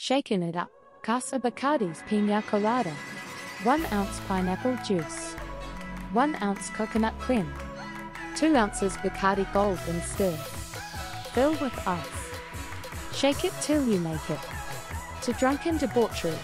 Shaken it up. Casa Bacardi's Pina Colada. 1 ounce pineapple juice. 1 ounce coconut cream. 2 ounces Bacardi Gold and stir. Fill with ice. Shake it till you make it. To drunken debauchery.